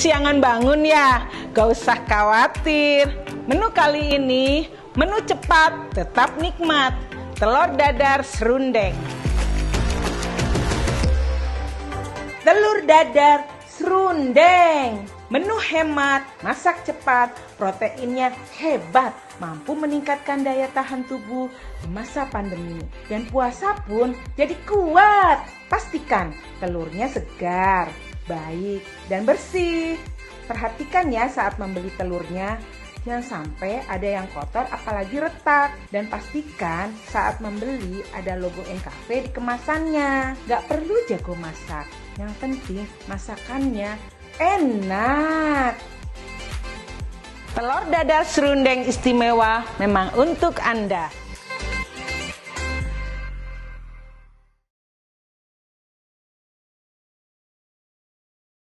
kesiangan bangun ya? Gak usah khawatir. Menu kali ini menu cepat tetap nikmat. Telur dadar serundeng. Telur dadar serundeng. Menu hemat, masak cepat, proteinnya hebat, mampu meningkatkan daya tahan tubuh di masa pandemi. Dan puasa pun jadi kuat. Pastikan telurnya segar, baik, dan bersih. Perhatikan ya saat membeli telurnya, jangan sampai ada yang kotor apalagi retak. Dan pastikan saat membeli ada logo NKV di kemasannya. Gak perlu jago masak, yang penting masakannya enak. Telur dadar serundeng istimewa memang untuk Anda.